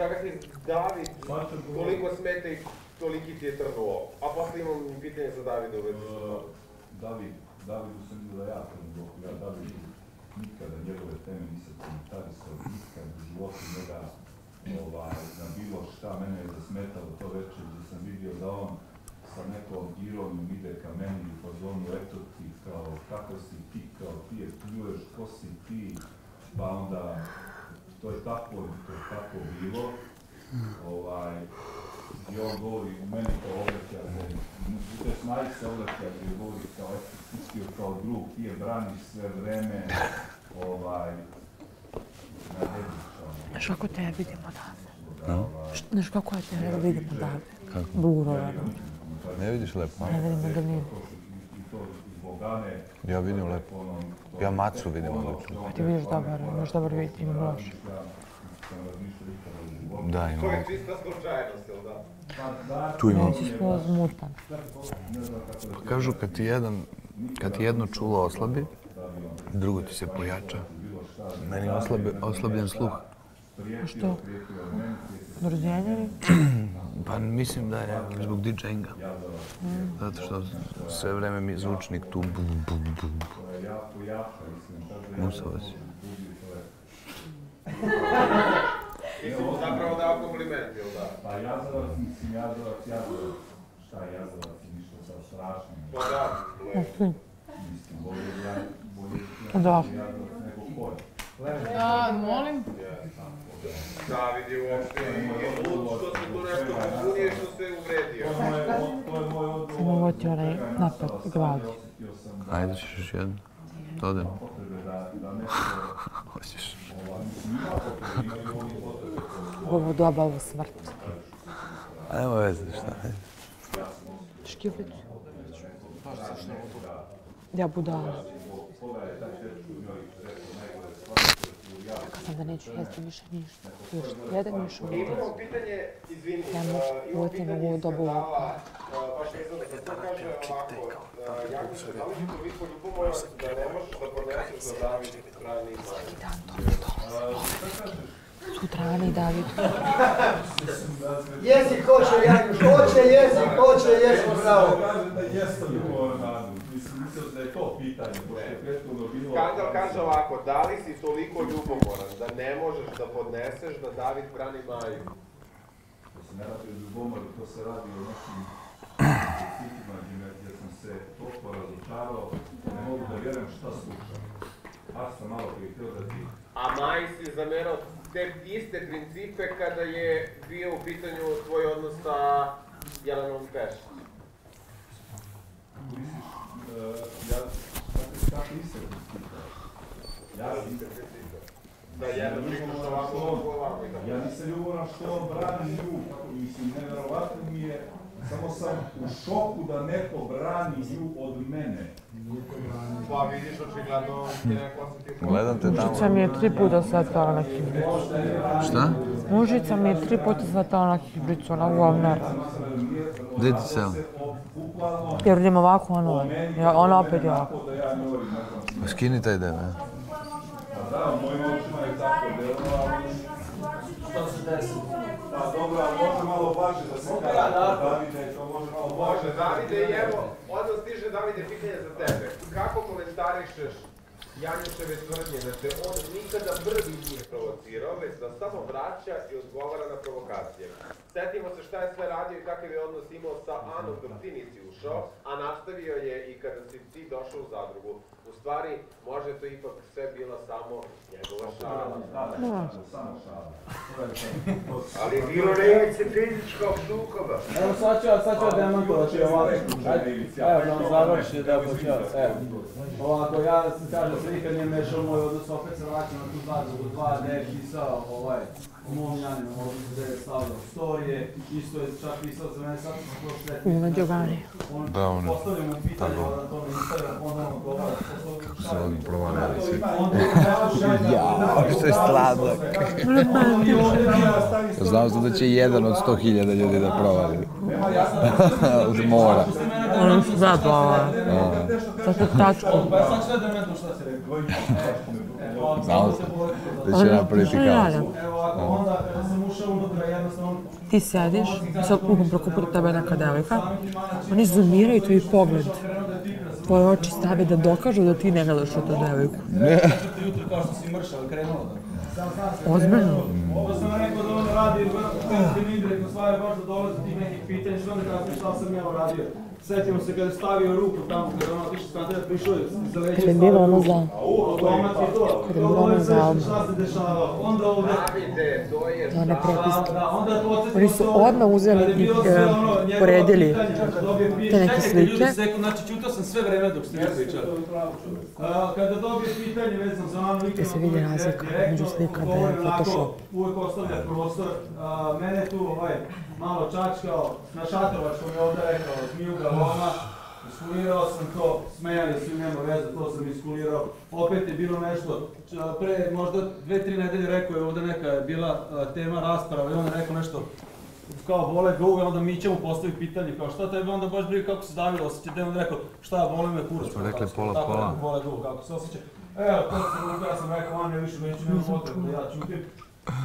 čega ti David koliko smeta i toliki ti je trnuo? A posle imam pitanje za Davida u vezi sa tobom. David, Davidu sam da ja trnuo, ja Davidu nikada njegove teme nisam komentarisao, nikad u životu njega ovaj, na bilo šta mene je zasmetalo to večer gdje sam vidio da on sa nekom ironijom ide ka meni u fazonu, eto ti kao, kako si ti, kao ti je pljuješ, ko si ti, pa onda to je tako, to je tako bilo, ovaj, i on govori u meni kao obraća, u te smaji se obraća gdje govori kao, joj kao drug, ti je braniš sve vreme, ovaj, na dedića, Znaš kako te vidimo odavde? Znaš kako ja te vidim odavde? Kako? Buro, ono. Ne vidiš lepo? Ne vidimo ga nije. Ja vidim lepo. Ja macu vidim odlično. Pa ti vidiš dobar, imaš dobar vid, imam loš. Da, To imam. je čista slučajnost, jel da? Tu imam. Nećeš skroz mutan. Kažu kad ti jedan, kad ti jedno čulo oslabi, drugo ti se pojača. Meni je oslabljen sluh. A što? Rođenje ili? Pa mislim da je zbog DJinga. Zato što sve vreme mi je zvučnik tu bum, bum, bum. Musao si. Mu zapravo dao kompliment, jel da? Pa jazavac, mislim, jazavac, jazavac. Šta jazavac, ništa sa strašnim. Pa da. Mislim, bolje ja, bolje Da. jazavac nego konj. Da, molim. David je uopšte što se tu nešto popunije što se uvredio. To je moj, to je moj odgovor. Samo ovo ti onaj napad sam Ajde ćeš još jedno. Da odem. Hoćeš. Ovo doba, ovo smrt. A nema veze, šta. Škilicu. Ja budala. Rekao sam da neću jesti više ništa. Još jedan još izvini, Ja imamo uvijek pitanje ovu dobu baš vezano za to, kaže ovako, uh, jako se da li ti toliko da da podneseš da David brani Svaki dan dobro dolaze. Sutra Ana i David. Jezik hoće, Januš, hoće jezik, hoće jezik, bravo. Da ljubomoran Adu. Mislim, da je to pitanje, pošto je prethodno bilo... Skandal kaže ovako, da li si toliko ljubomoran da ne možeš da podneseš da David brani Maju? To se ne radi o ljubomoru, to se radi o nekim principima gdje, me- gdje sam se toliko razočarao, ne mogu da vjerujem šta slušam. Ja sam malo prije htio da ti A Maji si zamerao te iste principe kada je bio u pitanju tvoj odnos sa Jelenom Pešić. misliš, uh, ja, kako, principa? Ja Da. Ja nisam ljubomoran što on brani nju, mislim, nevjerovatno mi je, samo sam u šoku da neko brani nju od mene. Pa vidiš, očigledno. Gledam te tamo. Mužica mi je tri puta svetala na hibricu. Šta? Mužica mi je tri puta svetala na hibricu, ona govnara. Gdje ti se? Jer idem ovako, ono, ja, ona opet je ovako. Pa skini taj den, ne? pa da, u mojim očima je tako delovalo. Što se desilo? Pa dobro, ali može malo blaže da se kaže, Davide, to može malo blaže. Može, Davide, i evo, odmah stiže Davide pitanje za tebe. Kako komentarišeš Janjuševe tvrdnje da te on nikada prvi nije provocirao, već da samo vraća i odgovara na provokacije. Setimo se šta je sve radio i kakav je odnos imao sa Anom dok ti nisi ušao, a nastavio je i kada si ti došao u zadrugu. U stvari, može to ipak sve bila samo njegova šala. Samo šala. Ali je bilo reakcije fizičkog sukoba. Evo sad ću, ja- sad ću demantovati ovako. Evo da vam završi da počeo. Evo. Ovako, ja sam kažem, se nikad nije mešao moj odnos, opet se vraćam na tu zadrugu, dva, je pisao ovaj, mom Janinu, ovdje stavljao storije, isto je čak pisao za mene, sad sam prošle Da, on je tako. onda to mi Instagram, onda on odgovara. Se on. Ja, što je sladak. Znao sam da će jedan od sto hiljada ljudi da provali. Od mora. Ono su zabava. Sa tu tačku. Pa sad ću da demantujem šta si rekao. Znao sam da će napraviti kaos. Evo onda kada sam ušao unutra, jednostavno... Ti sediš, i sad pukom preko puta tebe neka devojka, oni zoomiraju tvoj pogled. Tvoje oči stave da dokažu da ti ne gledaš u tu devojku. Jutro kao što si mršao, krenulo da. Ozbiljno? Ovo sam rekao da on radi, kada mi indirektno stvari baš da dolazi tih nekih pitanja, što onda kada šta sam ja uradio. Sjetimo se kada je stavio ruku tamo, kada je ono otišao s kantena, prišao je za leđe Kad je bilo ono za... automatski to. Kad je bilo ono za. Šta se dešava? Onda ovdje... To je one prepiske. Oni su ovo, odmah uzeli kada je sve e, ono, poredili kada te neke ljudi, slike. sekund, znači čutao sam sve vreme dok ste vi pričali. Kada dobije pitanje vezano za ono Gdje se vidi razlika između slika da je Photoshop. Uvijek ostavlja prostor. Mene tu ovaj, malo čačkao, na šatrovačkom je ovdje rekao, zmijuga loma. Iskulirao sam to, smejali su nema veze, to sam iskulirao. Opet je bilo nešto, pre možda dve, tri nedelje rekao je ovdje neka je bila tema rasprava i on je rekao nešto kao bole ga uve, onda mi ćemo postaviti pitanje, kao šta tebe onda baš briga kako se David osjeća, te on rekao šta bole me kurac. smo rekli Tako, pola, tako pola. rekao, bole kako se osjeća. Evo, to sam rekao, ja sam rekao, on je više neću, nema potrebe da ja čutim.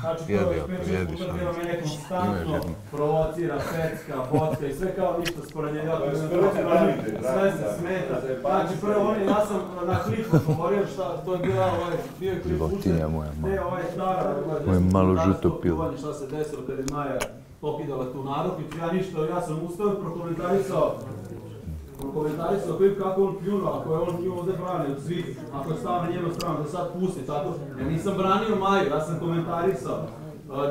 Znači, to je ako pet, puta ono. mene konstantno provocira, pecka, bocka i sve kao ništa spored njega. To je sve se smeta. Znači, prvo on ja sam na klipu govorio šta, to je bila ovaj, bio je klip moja. Ne, ovaj stara, Moje malo žuto to pilo. Šta se desilo kad je Maja pokidala tu narukvicu, ja ništa, ja sam ustao i prokomentarisao prokomentarisao klip kako on pljunuo, ako je on nju ovdje brani od svih, ako je stao na njenu stranu, da sad pusti, tako. Ja nisam branio Maju, ja sam komentarisao.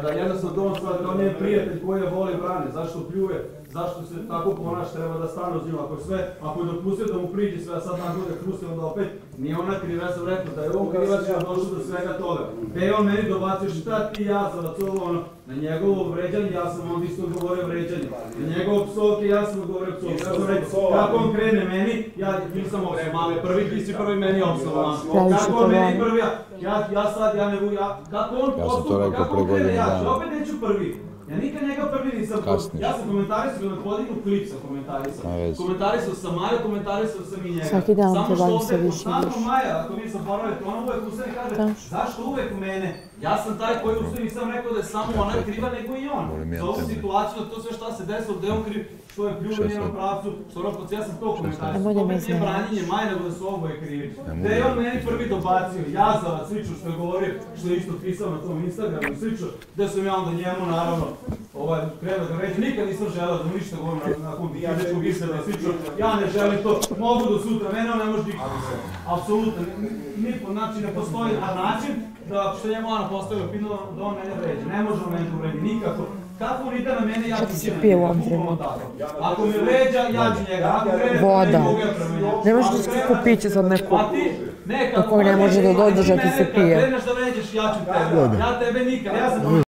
Da jednostavno to on sad kao njen prijatelj koji je voli brani, zašto pljuje, zašto se tako ponaša, treba da stane uz nju, ako je sve, ako je dopustio da mu priđe sve, a sad nakon da krusti, onda opet nije ona kriva, ja sam rekao da je on krivac ja došao do svega toga. Da je on meni dobacio šta ti ja za ovo ono, na njegovo vređanje, ja sam onda isto odgovorio vređanje. Na njegovo psovke, ja sam odgovorio psovke. Ja sam rekao, kako on krene meni, ja nisam opsovan, prvi ti si prvi meni opsovan. Kako on meni prvi, ja, ja, sad, ja ne mogu, ja, kako on sam postupa, kako on krene, ja ću, opet neću prvi. Ja nikad njega prvi nisam, Kasnije. ja sam komentarisao, na podignu klip sam komentarisao. Komentarisao sam Maju, komentarisao sam i njega. Svaki dan Samo te što valja ovdje više konstantno više. Maja, ako vi zaboravite, ona uvek ustane i kaže, zašto uvek mene? Ja sam taj koji ustane nisam rekao da je samo ona kriva, nego i on. Ja Za ovu situaciju, to sve šta se desilo, da je on kriv, što je pljuo u njenom pravcu, što ono, ja sam to da me Opet nije branjenje Maje, nego da su oboje krivi. Da je da on me meni prvi dobacio, jazavac, slično što je govorio, što je isto pisao na tom Instagramu i slično, da sam ja onda njemu naravno ovaj, krenuo da reći, nikad nisam želeo da mu ništa govorim na- nakon ishrada i slično, ja ne želim to, mogu do sutra, mene on ne može nikako se, apsolutno, znači ne postoji na način da što njemu ona postavila pitanje da on mene vređe, ne može on mene to vređe, nikako. Kako on ide na mene, ja ću se na pije u njega, ovom trenutku? tako. Ako me vređa, ja ću njega, ako prema Voda. Ne možeš da si krene- kupi piće sad neko. a ti, ne, do kojeg ne može da dođe, da ti se pije. Kad kreneš da vređaš, ja ću tebe. Ja tebe nikad, ja sam